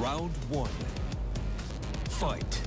Round one. Fight.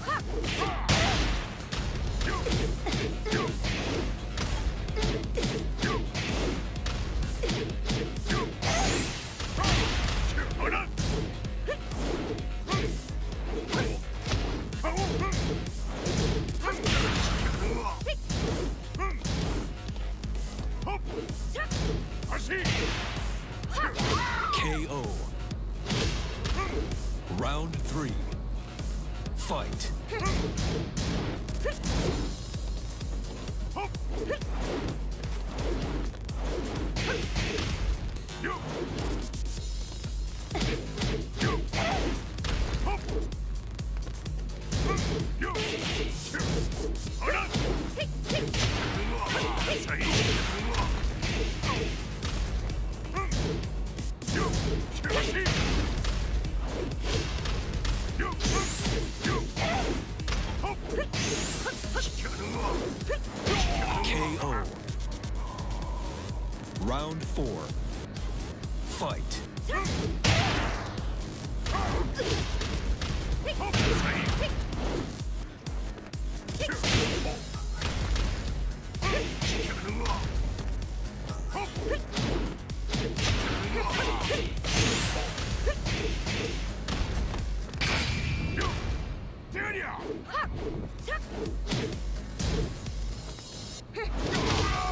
KO. Round two. Fight. KO. Round three. Fight. KO. Round four. Fight.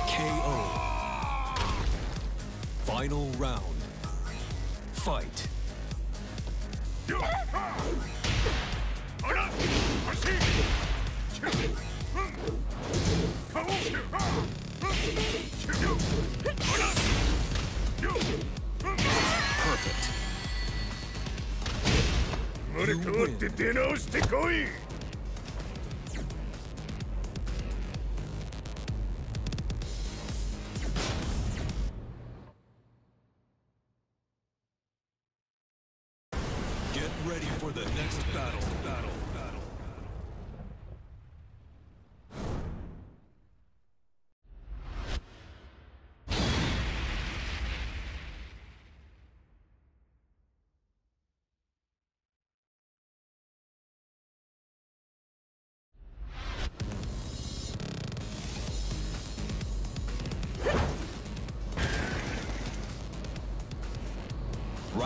KO. Final round. Fight. Perfect. 生ま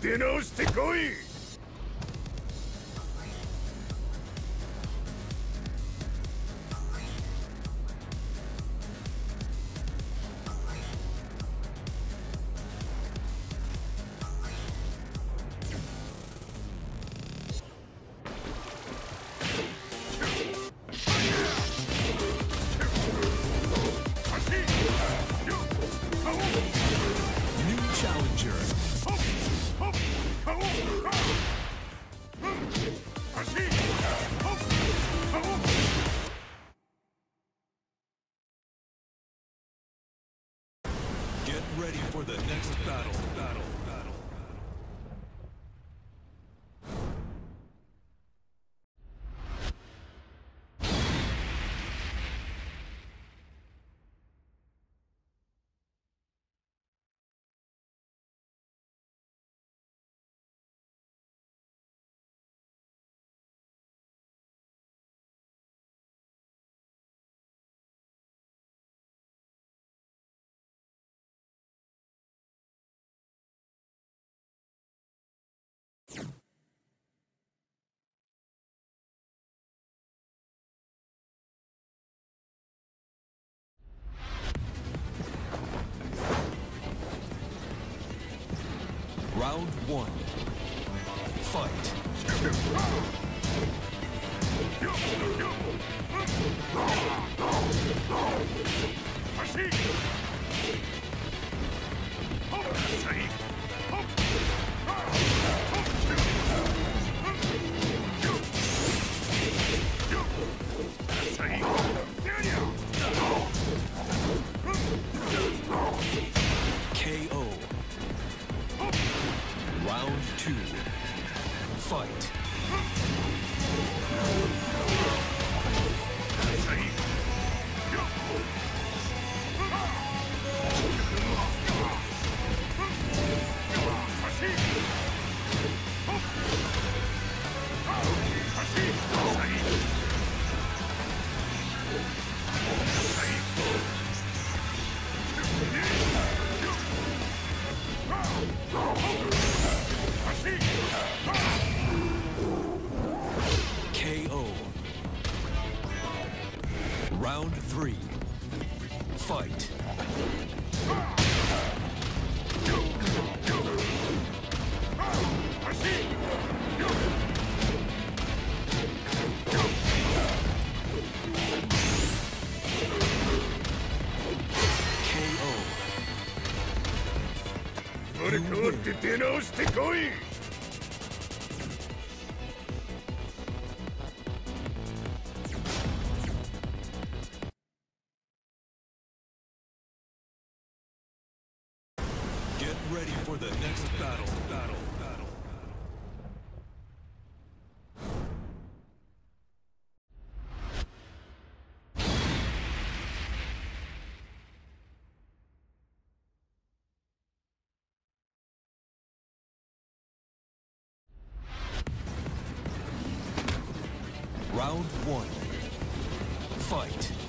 出直してこい。Challenger. Round one. Fight. 出直してこい。Round one. Fight.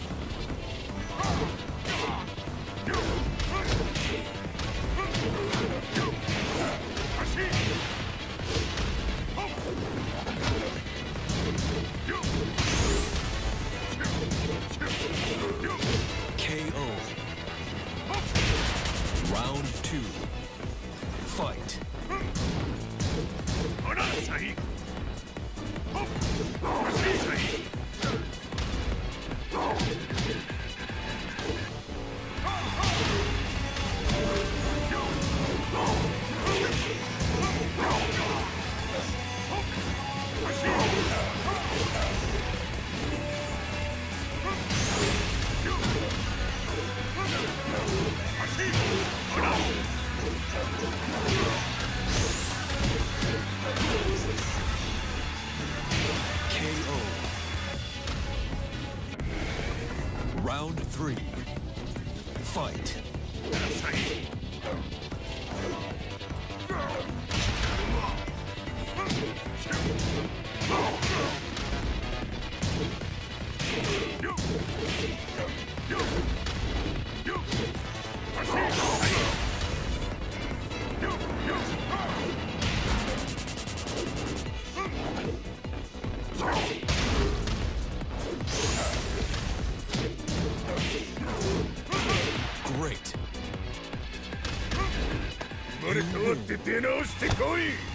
直してこい。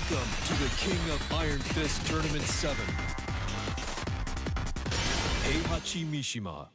Welcome to the King of Iron Fist Tournament 7. Heihachi Mishima.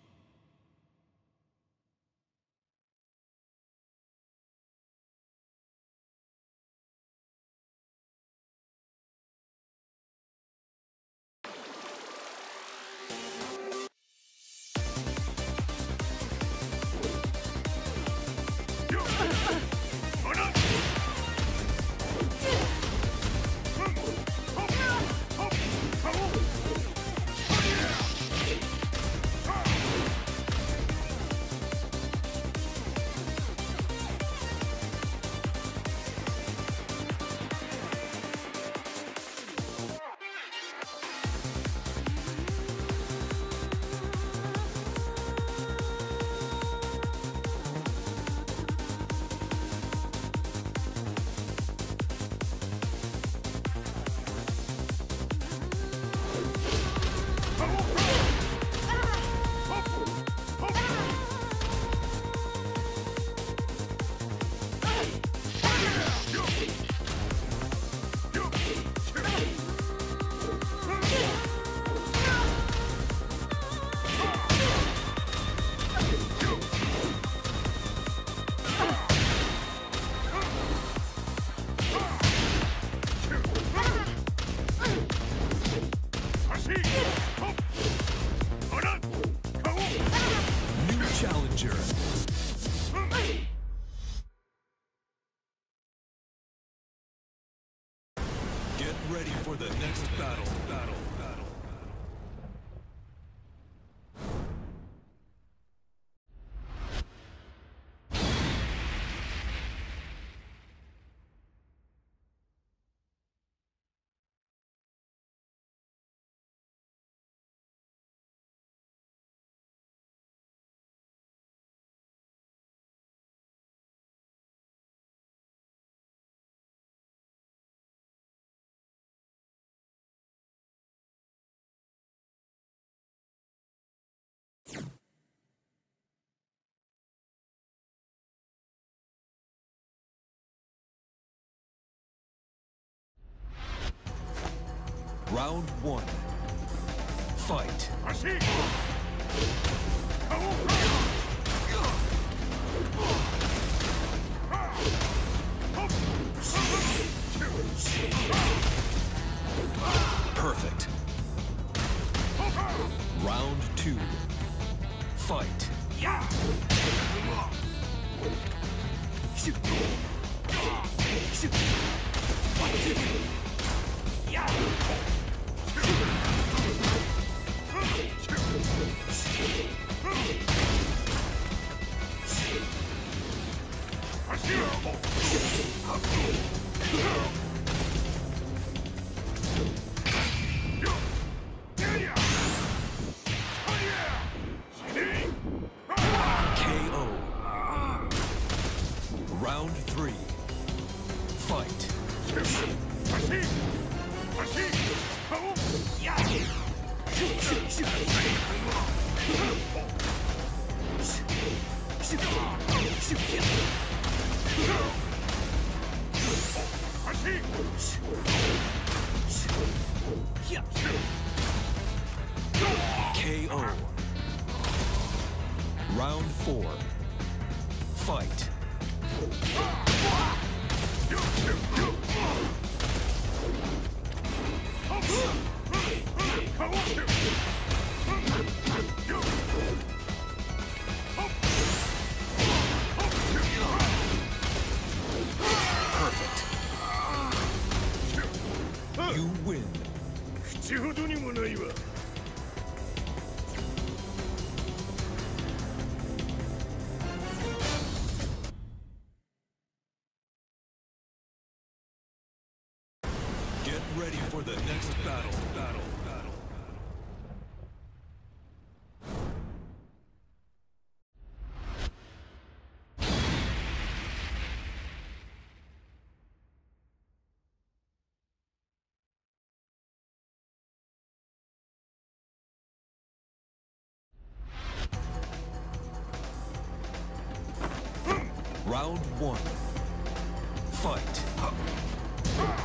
Round one. Fight. KO. Round four. 口ほどにもないわ。Round one. Fight.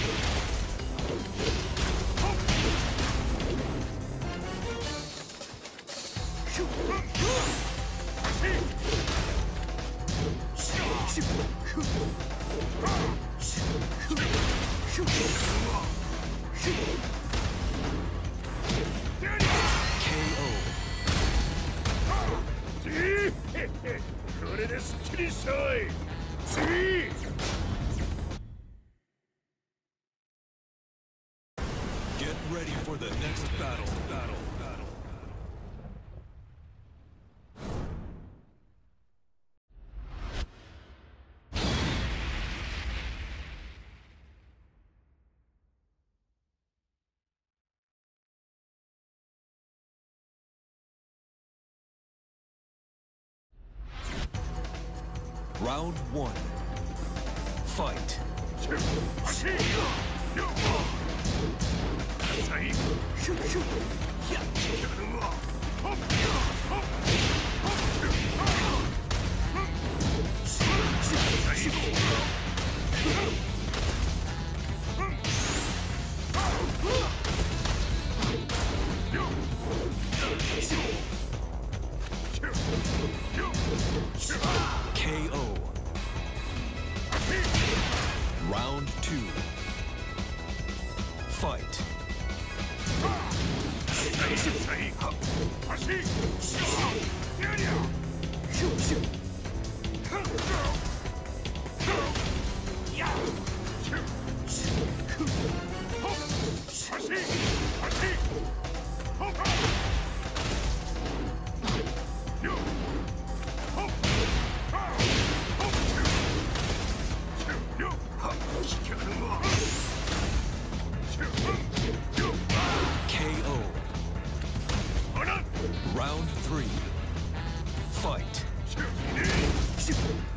next battle. Battle. Battle. Round one. Fight. KO Round three. Fight. 유